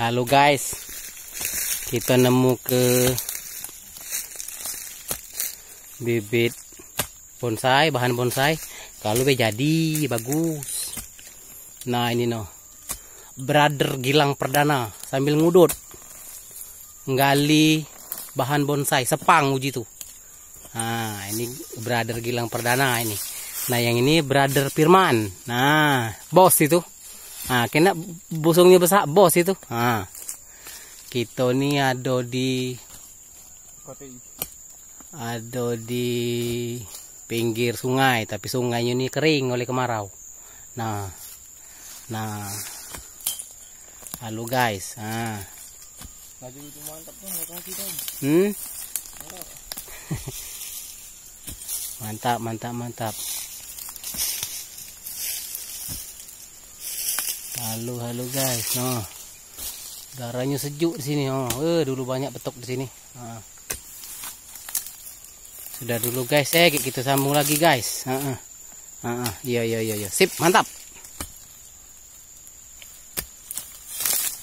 Halo guys, kita nemu ke bibit bonsai, bahan bonsai. Kalau be jadi bagus. Nah ini no, brother Gilang Perdana sambil ngudut, nggali bahan bonsai, sepang uji tuh. Nah ini brother Gilang Perdana ini. Nah yang ini brother Firman. Nah bos itu. Nah, kena busungnya besar bos itu. Nah, kita ni ada di ada di pinggir sungai, tapi sungainya ini kering oleh kemarau. Nah, nah, halo guys. Nah, hmm? mantap, mantap, mantap. Halo halo guys, no. Darahnya sejuk di sini, oh. Eh, dulu banyak betok di sini. Nah. Sudah dulu guys, eh kita sambung lagi guys. Heeh. Heeh, iya iya iya, sip, mantap.